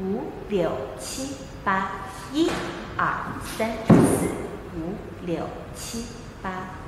五六七八一二三四五六七八。